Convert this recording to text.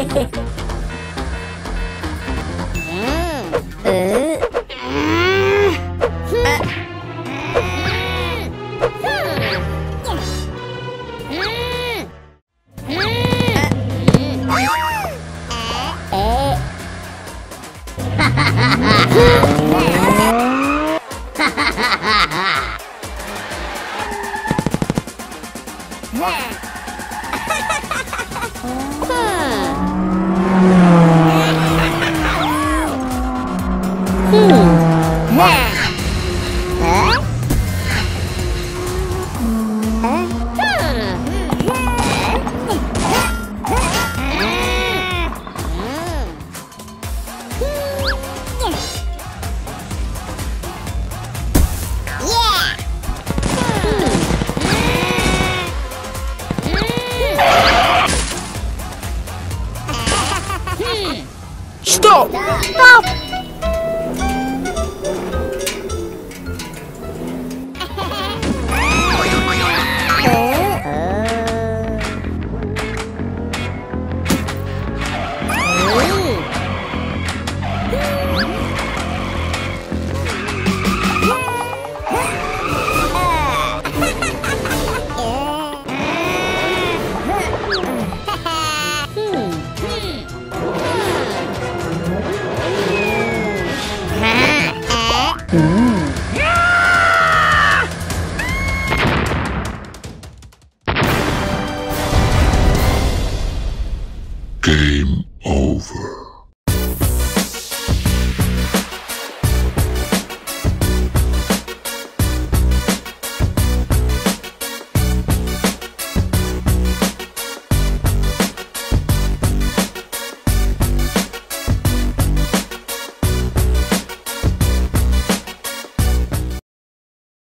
Yeah. Что? Стоп! Game over.